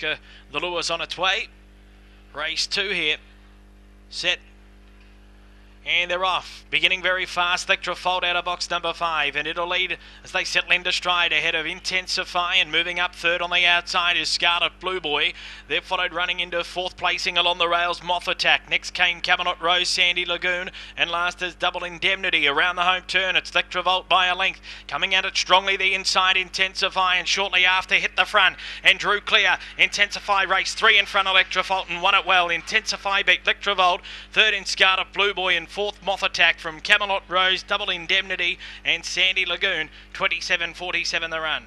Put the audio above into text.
Oscar the Lure's on its way. Race two here. Set and they're off. Beginning very fast. Electrovolt out of box number five. And it'll lead as they settle into stride ahead of Intensify. And moving up third on the outside is Scarlet Blue Boy. They're followed running into fourth placing along the rails. Moth Attack. Next came Camelot Rose, Sandy Lagoon. And last is Double Indemnity around the home turn. It's Electrovolt by a length. Coming at it strongly the inside Intensify. And shortly after hit the front. And drew clear. Intensify race three in front of Electrovolt and won it well. Intensify beat Electrovolt. Third in Scarlet Blue Boy and fourth Moth Attack from Camelot Rose, Double Indemnity and Sandy Lagoon, 27.47 the run.